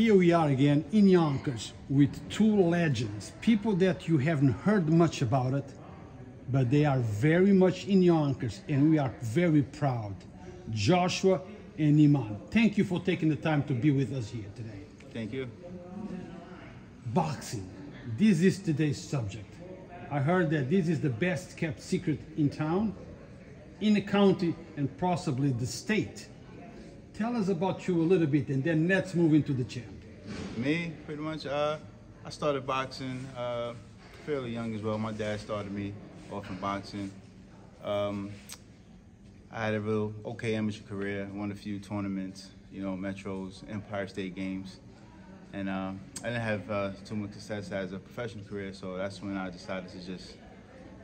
here we are again in Yonkers with two legends, people that you haven't heard much about it, but they are very much in Yonkers and we are very proud. Joshua and Iman. Thank you for taking the time to be with us here today. Thank you. Boxing. This is today's subject. I heard that this is the best kept secret in town, in the county, and possibly the state. Tell us about you a little bit and then let's move into the champ. Me, pretty much, uh, I started boxing uh, fairly young as well. My dad started me off in boxing. Um, I had a real okay amateur career, won a few tournaments, you know, Metros, Empire State Games. And uh, I didn't have uh, too much success as a professional career, so that's when I decided to just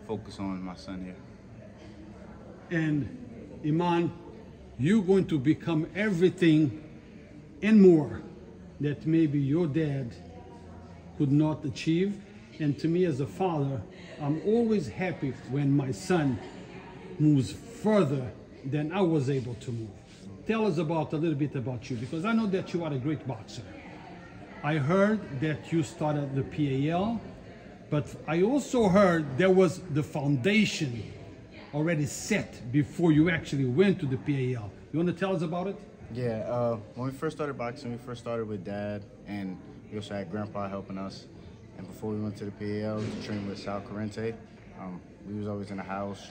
focus on my son here. And Iman, you're going to become everything and more that maybe your dad could not achieve. And to me as a father, I'm always happy when my son moves further than I was able to move. Tell us about a little bit about you because I know that you are a great boxer. I heard that you started the PAL, but I also heard there was the foundation already set before you actually went to the PAL. You want to tell us about it? Yeah, uh, when we first started boxing, we first started with dad, and we also had grandpa helping us. And before we went to the PAL to train with Sal Corrente, um, we was always in the house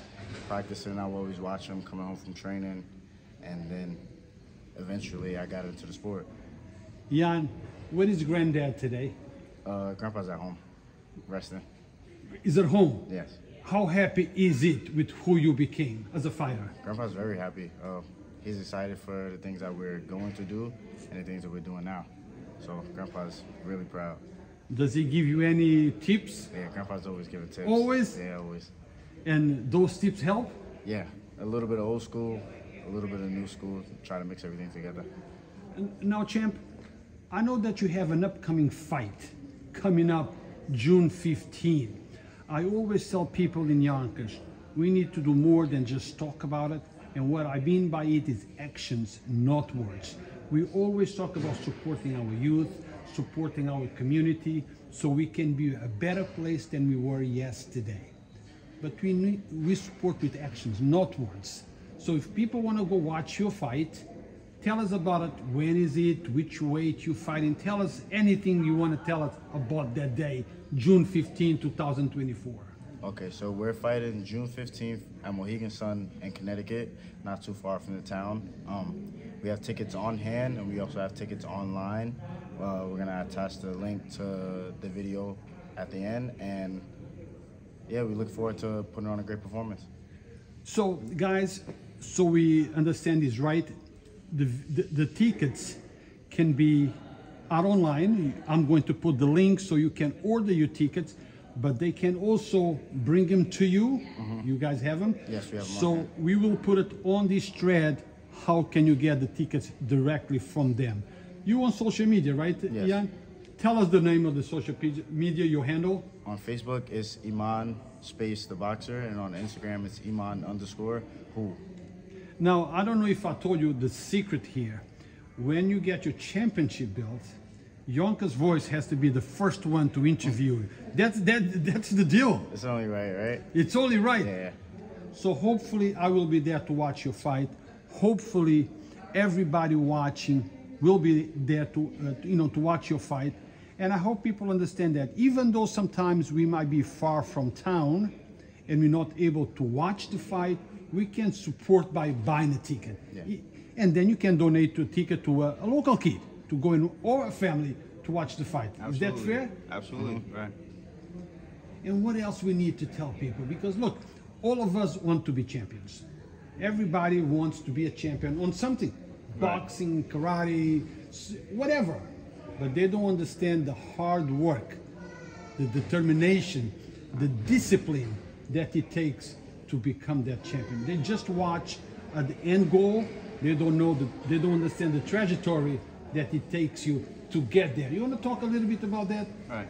practicing. I would always watch him coming home from training, and then eventually I got into the sport. Jan, where is granddad today? Uh, grandpa's at home, resting. Is at home? Yes. How happy is it with who you became as a fighter? Grandpa's very happy. Uh, he's excited for the things that we're going to do and the things that we're doing now. So grandpa's really proud. Does he give you any tips? Yeah, grandpa's always giving tips. Always? Yeah, always. And those tips help? Yeah, a little bit of old school, a little bit of new school, try to mix everything together. Now, champ, I know that you have an upcoming fight coming up June 15. I always tell people in Yonkers, we need to do more than just talk about it. And what I mean by it is actions, not words. We always talk about supporting our youth, supporting our community, so we can be a better place than we were yesterday. But we, need, we support with actions, not words. So if people want to go watch your fight, tell us about it. When is it? Which weight you fighting? Tell us anything you want to tell us about that day, June 15, 2024. Okay, so we're fighting June 15th at Mohegan Sun in Connecticut, not too far from the town. Um, we have tickets on hand and we also have tickets online. Uh, we're gonna attach the link to the video at the end and yeah, we look forward to putting on a great performance. So, guys, so we understand this right, the, the, the tickets can be out online. I'm going to put the link so you can order your tickets, but they can also bring them to you. Mm-hmm. You guys have them? Yes, we have them So we will put it on this thread. How can you get the tickets directly from them? You on social media, right, Yes. Tell us the name of the social media, your handle. On Facebook, it's Iman space the boxer, and on Instagram, it's Iman underscore who. Now, I don't know if I told you the secret here. When you get your championship belt, Yonkers voice has to be the first one to interview you. That's that that's the deal. It's only right, right? It's only right. Yeah. So hopefully I will be there to watch your fight. Hopefully everybody watching will be there to uh, to, you know to watch your fight. And I hope people understand that even though sometimes we might be far from town and we're not able to watch the fight, we can support by buying a ticket. Yeah. And then you can donate to a ticket to a, a local kid to go in or a family to watch the fight. Is that Absolutely. fair? Absolutely, uh-huh. right. And what else we need to tell people? Because look, all of us want to be champions. Everybody wants to be a champion on something boxing, karate, whatever. But they don't understand the hard work, the determination, the discipline that it takes to become that champion. They just watch at the end goal. They don't know the, they don't understand the trajectory that it takes you to get there. You want to talk a little bit about that? Right.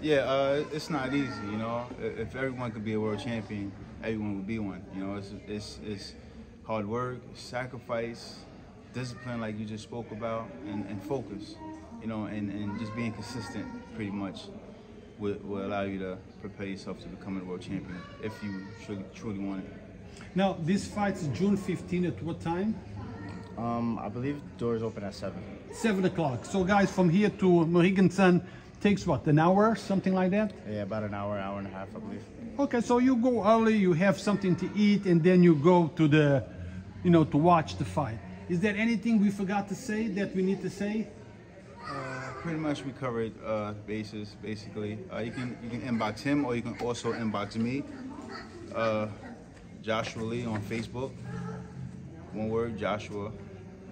Yeah, uh, it's not easy, you know. If everyone could be a world champion, everyone would be one. You know, it's it's, it's hard work, sacrifice, discipline, like you just spoke about, and, and focus. you know, and, and just being consistent pretty much will, will allow you to prepare yourself to becoming a world champion if you truly, truly want it. Now, this fight's June 15 at what time? Um, I believe doors open at seven. 7 o'clock. So, guys, from here to Mohegan Sun takes what, an hour, something like that? Yeah, about an hour, hour and a half, I believe. Okay, so you go early, you have something to eat, and then you go to the, you know, to watch the fight. Is there anything we forgot to say that we need to say? Pretty much we covered uh, bases basically. Uh, you can you can inbox him or you can also inbox me, uh, Joshua Lee on Facebook. One word, Joshua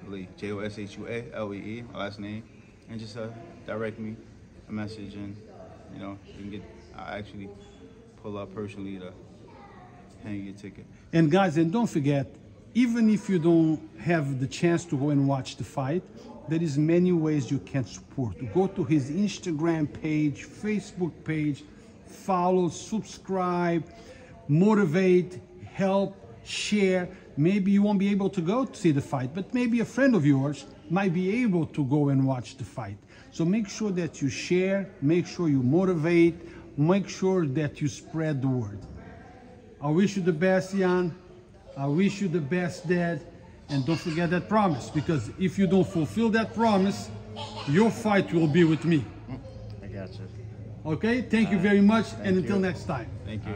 Lee, J O S H U A L E E, my last name, and just uh, direct me a message and you know you can get. I actually pull up personally to you your ticket. And guys, and don't forget, even if you don't have the chance to go and watch the fight, there is many ways you can support. Go to his Instagram page, Facebook page, follow, subscribe, motivate, help, share. Maybe you won't be able to go to see the fight, but maybe a friend of yours might be able to go and watch the fight. So make sure that you share, make sure you motivate, make sure that you spread the word. I wish you the best, Jan. I wish you the best, Dad. And don't forget that promise, because if you don't fulfill that promise, your fight will be with me. I got you. Okay? Thank you very much, and Thank until next time. Thank you.